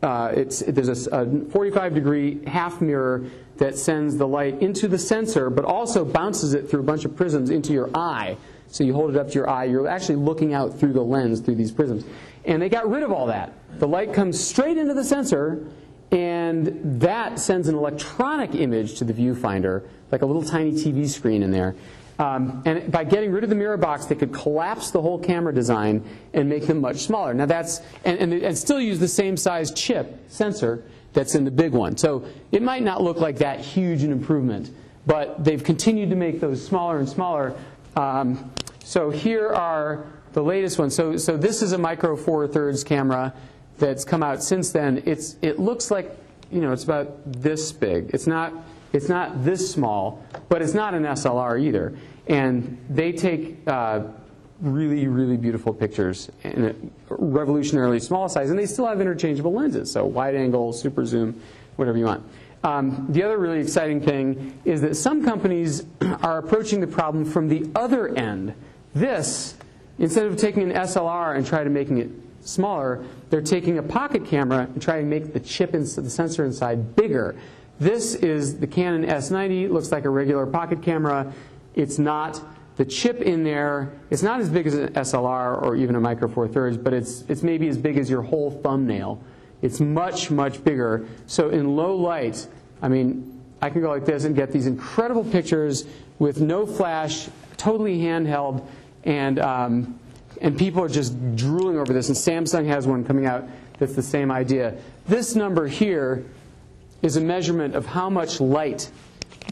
Uh, it's, there's a, a 45 degree half mirror that sends the light into the sensor, but also bounces it through a bunch of prisms into your eye. So you hold it up to your eye, you're actually looking out through the lens through these prisms. And they got rid of all that. The light comes straight into the sensor, and that sends an electronic image to the viewfinder, like a little tiny TV screen in there. Um, and by getting rid of the mirror box, they could collapse the whole camera design and make them much smaller. Now that's and, and, and still use the same size chip sensor that's in the big one. So it might not look like that huge an improvement, but they've continued to make those smaller and smaller. Um, so here are the latest ones. So so this is a micro four thirds camera that's come out since then, it's, it looks like, you know, it's about this big. It's not, it's not this small, but it's not an SLR either. And they take uh, really, really beautiful pictures in a revolutionarily small size, and they still have interchangeable lenses, so wide angle, super zoom, whatever you want. Um, the other really exciting thing is that some companies [CLEARS THROAT] are approaching the problem from the other end. This, instead of taking an SLR and trying to making it smaller, they're taking a pocket camera and trying to make the chip inside the sensor inside bigger. This is the Canon S90. It looks like a regular pocket camera. It's not. The chip in there, it's not as big as an SLR or even a Micro Four Thirds, but it's, it's maybe as big as your whole thumbnail. It's much, much bigger. So in low light, I mean, I can go like this and get these incredible pictures with no flash, totally handheld, and um, and people are just over this. And Samsung has one coming out that's the same idea. This number here is a measurement of how much light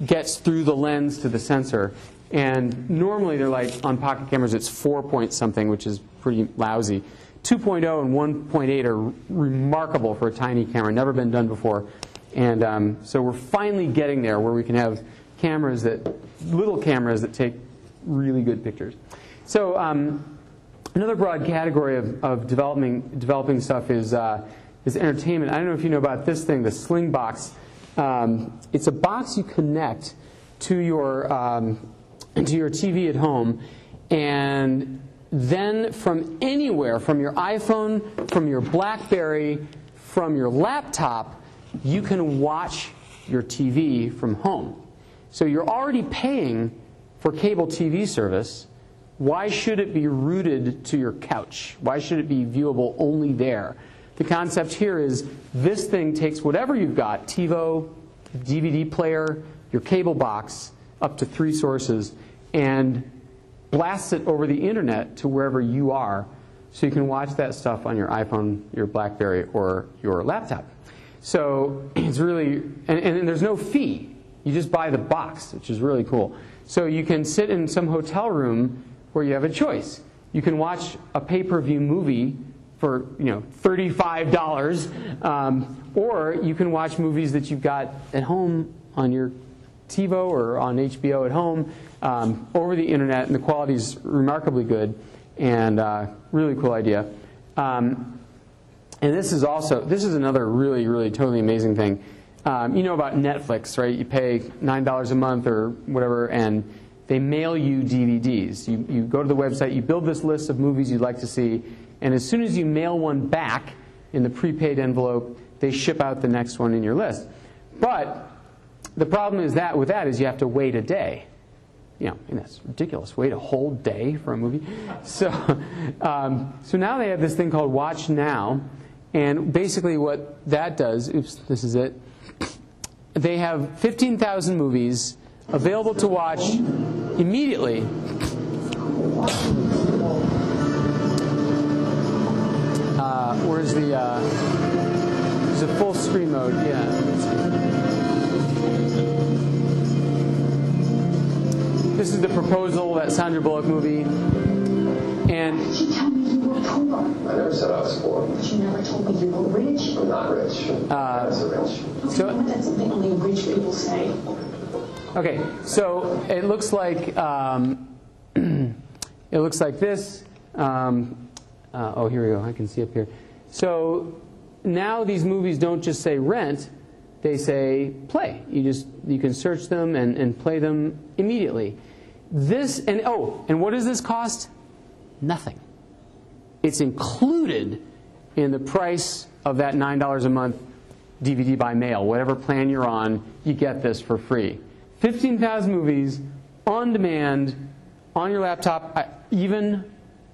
gets through the lens to the sensor. And normally they're like on pocket cameras, it's 4 point something, which is pretty lousy. 2.0 and 1.8 are remarkable for a tiny camera, never been done before. And um, so we're finally getting there where we can have cameras that, little cameras that take really good pictures. So um, Another broad category of, of developing, developing stuff is, uh, is entertainment. I don't know if you know about this thing, the Slingbox. Um, it's a box you connect to your, um, to your TV at home, and then from anywhere, from your iPhone, from your Blackberry, from your laptop, you can watch your TV from home. So you're already paying for cable TV service why should it be rooted to your couch? Why should it be viewable only there? The concept here is this thing takes whatever you've got TiVo, DVD player, your cable box, up to three sources, and blasts it over the internet to wherever you are so you can watch that stuff on your iPhone, your Blackberry, or your laptop. So [CLEARS THROAT] it's really, and, and there's no fee. You just buy the box, which is really cool. So you can sit in some hotel room where you have a choice. You can watch a pay-per-view movie for you know $35, um, or you can watch movies that you've got at home on your TiVo or on HBO at home um, over the internet, and the quality is remarkably good and uh, really cool idea. Um, and this is also this is another really really totally amazing thing. Um, you know about Netflix, right? You pay nine dollars a month or whatever, and they mail you DVDs. You, you go to the website, you build this list of movies you'd like to see, and as soon as you mail one back in the prepaid envelope, they ship out the next one in your list. But the problem is that with that is you have to wait a day. You know, and that's ridiculous. Wait a whole day for a movie. [LAUGHS] So, um, so now they have this thing called Watch Now, And basically, what that does, oops, this is it. They have 15,000 movies available to watch immediately. Uh, where's the uh, there's a full screen mode? Yeah. This is the proposal, that Sandra Bullock movie, and She told me you were poor. I never said I was poor. She never told me you were rich. I'm not rich. Uh, That's rich. So- That's something only rich people say. Okay, so it looks like um, [CLEARS THROAT] it looks like this. Um, uh, oh, here we go. I can see up here. So now these movies don't just say rent; they say play. You just you can search them and, and play them immediately. This and oh, and what does this cost? Nothing. It's included in the price of that nine dollars a month DVD by mail. Whatever plan you're on, you get this for free. 15,000 movies on demand on your laptop. I- Even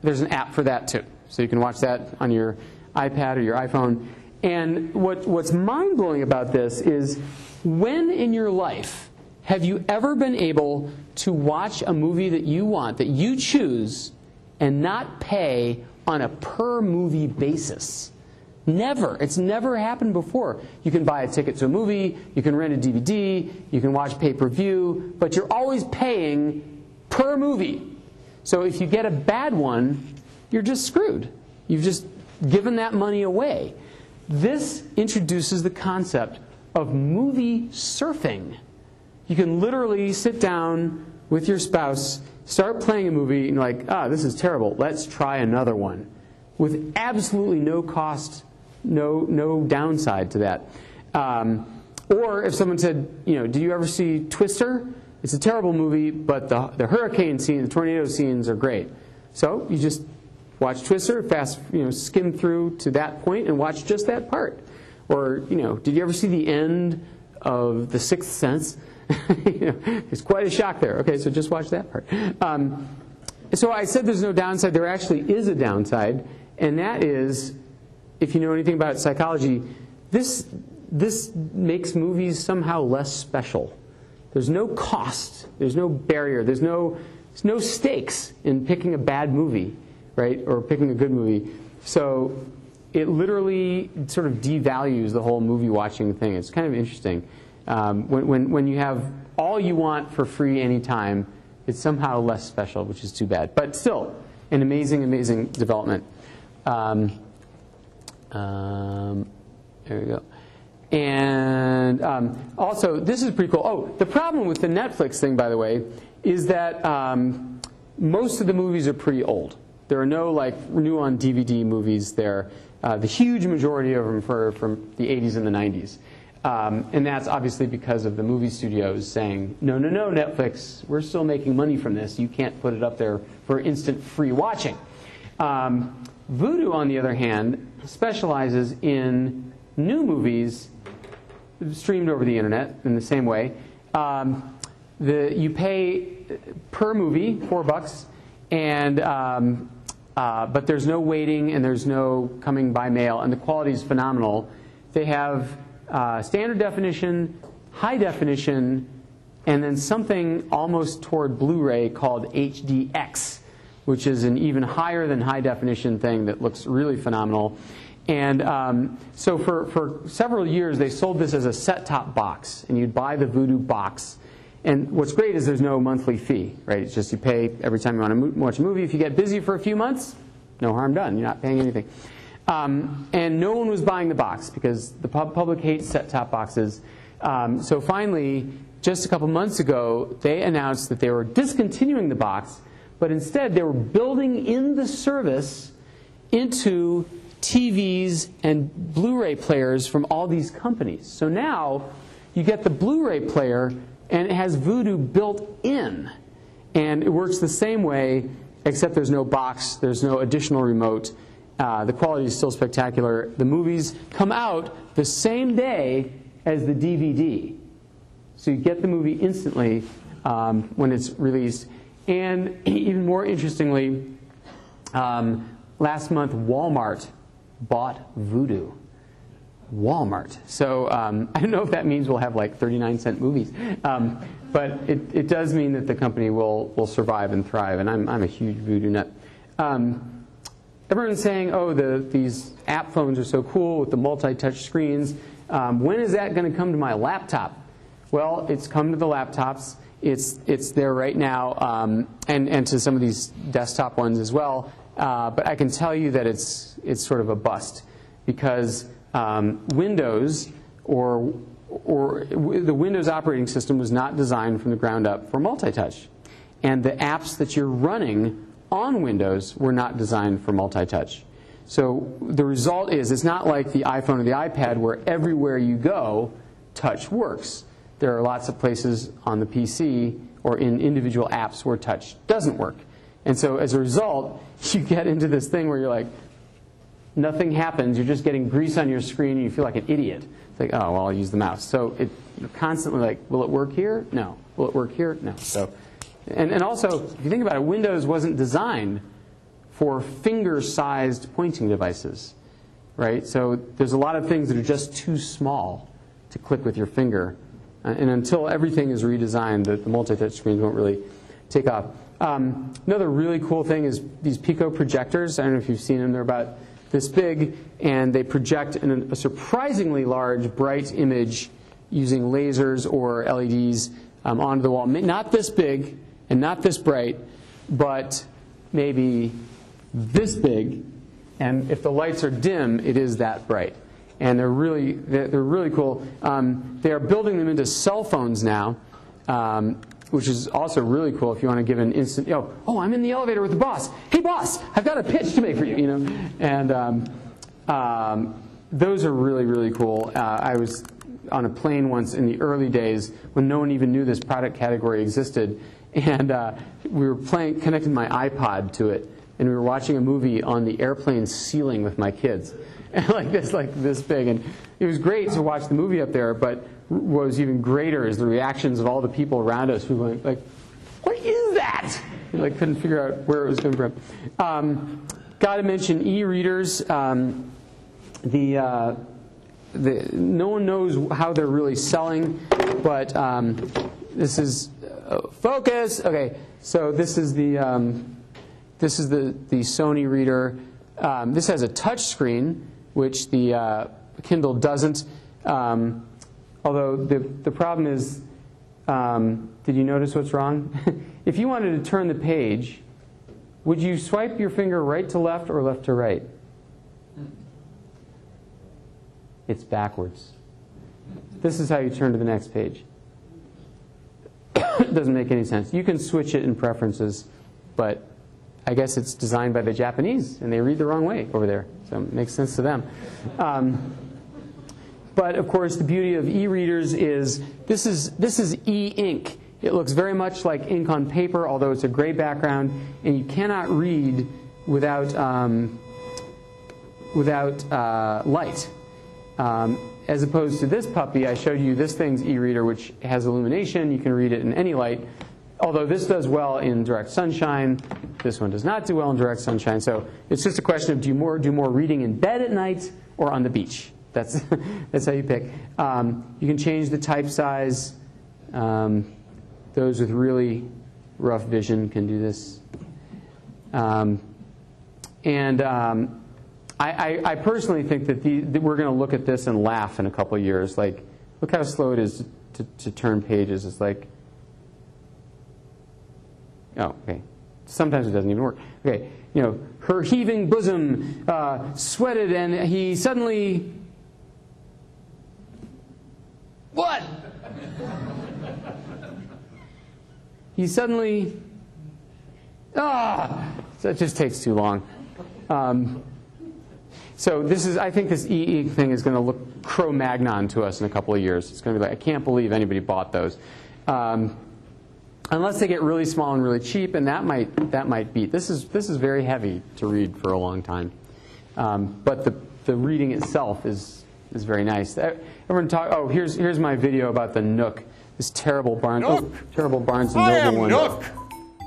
there's an app for that too. So you can watch that on your iPad or your iPhone. And what, what's mind blowing about this is when in your life have you ever been able to watch a movie that you want, that you choose, and not pay on a per movie basis? Never. It's never happened before. You can buy a ticket to a movie, you can rent a DVD, you can watch pay per view, but you're always paying per movie. So if you get a bad one, you're just screwed. You've just given that money away. This introduces the concept of movie surfing. You can literally sit down with your spouse, start playing a movie, and you're like, ah, this is terrible. Let's try another one. With absolutely no cost, no, no downside to that. Um, or if someone said, you know, did you ever see Twister? It's a terrible movie, but the, the hurricane scene, the tornado scenes are great. So you just watch Twister, fast, you know, skim through to that point and watch just that part. Or, you know, did you ever see the end of The Sixth Sense? you [LAUGHS] know, it's quite a shock there. Okay, so just watch that part. Um, so I said there's no downside. There actually is a downside, and that is, if you know anything about psychology, this this makes movies somehow less special. There's no cost. There's no barrier. There's no there's no stakes in picking a bad movie, right, or picking a good movie. So it literally sort of devalues the whole movie watching thing. It's kind of interesting. Um, when, when, when you have all you want for free anytime, it's somehow less special, which is too bad. But still, an amazing, amazing development. Um, um, there we go. And um, also, this is pretty cool. Oh, the problem with the Netflix thing, by the way, is that um, most of the movies are pretty old. There are no like new on DVD movies there. Uh, the huge majority of them are from the 80s and the 90s. Um, and that's obviously because of the movie studios saying, no, no, no, Netflix, we're still making money from this. You can't put it up there for instant free watching. Um, Vudu, on the other hand, specializes in new movies streamed over the internet in the same way. Um, the, you pay per movie, four bucks, and um, uh, but there's no waiting and there's no coming by mail, and the quality is phenomenal. They have uh, standard definition, high definition, and then something almost toward Blu-ray called HDX, which is an even higher than high definition thing that looks really phenomenal. And um, so for, for several years, they sold this as a set-top box, and you'd buy the Vudu box. And what's great is there's no monthly fee, right? It's just you pay every time you want to watch a movie. If you get busy for a few months, no harm done. You're not paying anything. Um, and no one was buying the box because the pub- public hates set-top boxes. Um, so finally, just a couple months ago, they announced that they were discontinuing the box, but instead they were building in the service into TVs and Blu-ray players from all these companies. So now you get the Blu-ray player and it has Vudu built in. And it works the same way, except there's no box, there's no additional remote. Uh, the quality is still spectacular. The movies come out the same day as the DVD. So you get the movie instantly um, when it's released. And [CLEARS THROAT] even more interestingly, um, last month Walmart bought Vudu. Walmart. So um, [LAUGHS] I don't know if that means we'll have like 39 cent movies, um, but it, it does mean that the company will, will survive and thrive, and I'm, I'm a huge Vudu nut. Um, everyone's saying, oh, the, these app phones are so cool with the multi-touch screens. Um, when is that going to come to my laptop? Well, it's come to the laptops. It's, it's there right now, um, and, and to some of these desktop ones as well. Uh, but I can tell you that it's, it's sort of a bust because um, Windows or, or the Windows operating system was not designed from the ground up for multi-touch. And the apps that you're running on Windows were not designed for multi-touch. So the result is it's not like the iPhone or the iPad where everywhere you go, touch works. There are lots of places on the PC or in individual apps where touch doesn't work. And so as a result, [LAUGHS] you get into this thing where you're like, nothing happens. You're just getting grease on your screen and you feel like an idiot. It's like, oh, well, I'll use the mouse. So it, you're constantly like, will it work here? No. Will it work here? No. So, and, and also, if you think about it, Windows wasn't designed for finger-sized pointing devices, right? So there's a lot of things that are just too small to click with your finger. Uh, and until everything is redesigned, the, the multi-touch screens won't really take off. Um, another really cool thing is these Pico projectors. I don't know if you've seen them. They're about this big, and they project in a surprisingly large, bright image using lasers or LEDs um, onto the wall. Not this big and not this bright, but maybe this big. And if the lights are dim, it is that bright. And they're really, they're, really cool. Um, they are building them into cell phones now. Um, which is also really cool if you want to give an instant, know, oh, I'm in the elevator with the boss. Hey, boss, I've got a pitch to make for you, you know. And um, um, those are really, really cool. Uh, I was on a plane once in the early days when no one even knew this product category existed, and uh, we were playing, connecting my iPod to it, and we were watching a movie on the airplane ceiling with my kids, and [LAUGHS] like this, like this big, and it was great to watch the movie up there, but what was even greater is the reactions of all the people around us who were like, what is that? And, like couldn't figure out where it was coming from. Um, Got to mention e-readers. Um, the, uh, the, no one knows how they're really selling, but um, this is uh, focus. Okay, so this is the um, this is the the Sony reader. Um, this has a touch screen, which the uh, Kindle doesn't. Um, Although the, the problem is, um, did you notice what's wrong? [LAUGHS] if you wanted to turn the page, would you swipe your finger right to left or left to right? It's backwards. This is how you turn to the next page. it [COUGHS] doesn't make any sense. You can switch it in preferences, but I guess it's designed by the Japanese, and they read the wrong way over there, so it makes sense to them. Um, but of course, the beauty of e-readers is this is this is e-ink. It looks very much like ink on paper, although it's a gray background, and you cannot read without um, without uh, light. Um, as opposed to this puppy, I showed you this thing's e-reader, which has illumination. You can read it in any light. Although this does well in direct sunshine, this one does not do well in direct sunshine. So it's just a question of do you more do more reading in bed at night or on the beach? That's, [LAUGHS] that's how you pick. Um, you can change the type size. Um, those with really rough vision can do this. Um, and um, I, I, I, personally think that, the, that we're going to look at this and laugh in a couple years. Like, look how slow it is to, to turn pages. It's like, oh, okay. Sometimes it doesn't even work. Okay, you know, her heaving bosom uh, sweated, and he suddenly what? he suddenly, ah, it just takes too long. Um, so this is, I think this EE thing is going to look Cro-Magnon to us in a couple of years. It's going to be like, I can't believe anybody bought those. Um, unless they get really small and really cheap, and that might, that might beat. This is, this is very heavy to read for a long time. Um, but the, the reading itself is, is very nice. Everyone talk. Oh, here's here's my video about the Nook. This terrible Barnes, oh, terrible Barnes and Noble I am one. Nook,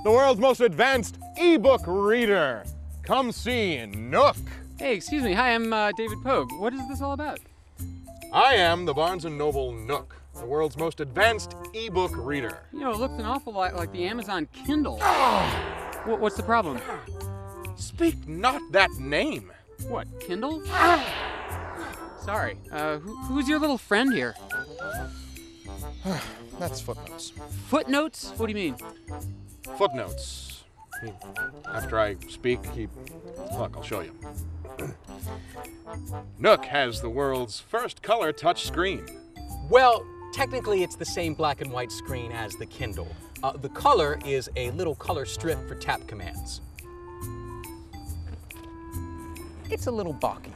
the world's most advanced e-book reader. Come see Nook. Hey, excuse me. Hi, I'm uh, David Pogue. What is this all about? I am the Barnes & Noble Nook, the world's most advanced ebook reader. You know, it looks an awful lot like the Amazon Kindle. What, what's the problem? Speak not that name. What, Kindle? Sorry. Uh, who, who's your little friend here? [SIGHS] That's footnotes. Footnotes? What do you mean? Footnotes. He, after I speak, he. Look, I'll show you. [CLEARS THROAT] Nook has the world's first color touch screen. Well, technically, it's the same black and white screen as the Kindle. Uh, the color is a little color strip for tap commands. It's a little balky.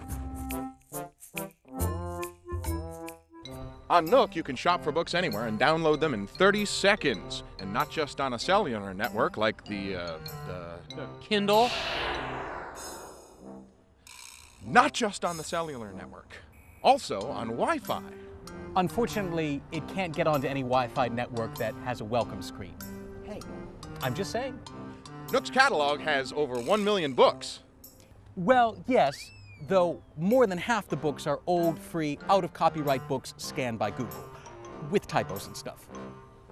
On Nook, you can shop for books anywhere and download them in 30 seconds, and not just on a cellular network like the uh, the Kindle? not just on the cellular network, also on Wi-Fi. Unfortunately, it can't get onto any Wi Fi network that has a welcome screen. Hey, I'm just saying. Nook's catalog has over 1 million books. Well, yes, though more than half the books are old, free, out of copyright books scanned by Google, with typos and stuff.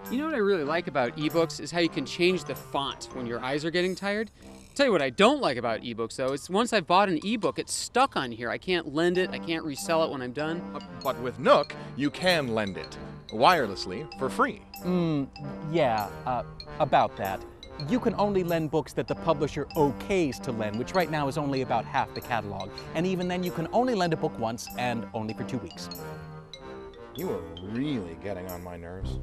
You know what I really like about ebooks is how you can change the font when your eyes are getting tired. Tell you what I don't like about ebooks though, is once I've bought an ebook, it's stuck on here. I can't lend it, I can't resell it when I'm done. Uh, But with Nook, you can lend it wirelessly for free. Yeah, uh, about that. You can only lend books that the publisher okays to lend, which right now is only about half the catalog. And even then, you can only lend a book once and only for two weeks. You are really getting on my nerves.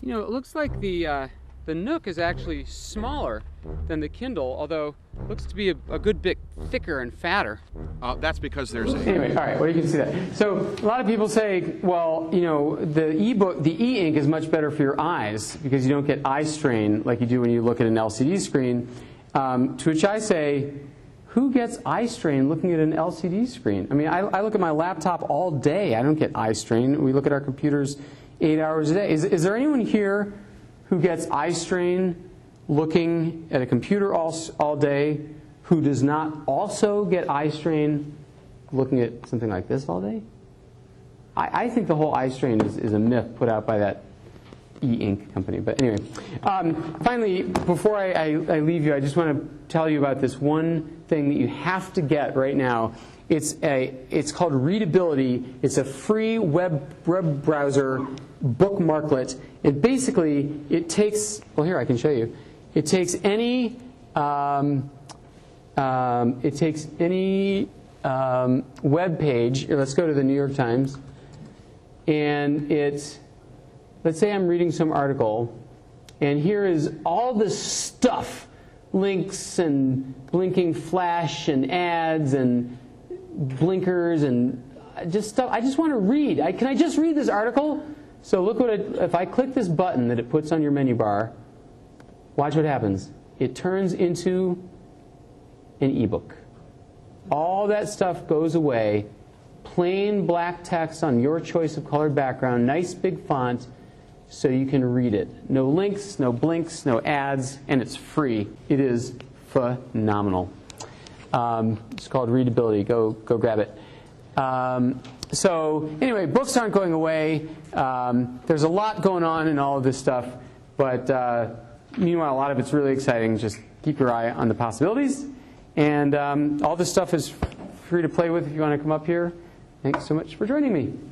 You know, it looks like the uh, the Nook is actually smaller than the Kindle, although looks to be a, a good bit thicker and fatter. Uh, that's because there's a. [LAUGHS] Anyway, all right, well, you can see that. So a lot of people say, well, you know, the e-book, the e-ink is much better for your eyes because you don't get eye strain like you do when you look at an LCD screen. Um, to which I say, who gets eye strain looking at an LCD screen? I mean, I, I look at my laptop all day. I don't get eye strain. We look at our computers eight hours a day. Is, is there anyone here who gets eye strain looking at a computer all, all day who does not also get eye strain looking at something like this all day? I, I think the whole eye strain is, is a myth put out by that e-ink company. But anyway, um, finally, before I, I, I leave you, I just want to tell you about this one thing that you have to get right now. It's a it's called Readability. It's a free web web browser bookmarklet. And basically, it takes well here I can show you. It takes any um, um, it takes any um, web page. Here, let's go to the New York Times, and it let's say I'm reading some article, and here is all this stuff links and blinking flash and ads and blinkers and just stuff. I just want to read. I, can I just read this article? So look what it, if I click this button that it puts on your menu bar, watch what happens. It turns into an ebook. All that stuff goes away. Plain black text on your choice of colored background, nice big font, so you can read it. No links, no blinks, no ads, and it's free. It is phenomenal. Um, it's called Readability. Go, go grab it. Um, so anyway, books aren't going away. Um, there's a lot going on in all of this stuff, but uh, meanwhile, a lot of it's really exciting. Just keep your eye on the possibilities. And um, all this stuff is free to play with if you want to come up here. Thanks so much for joining me.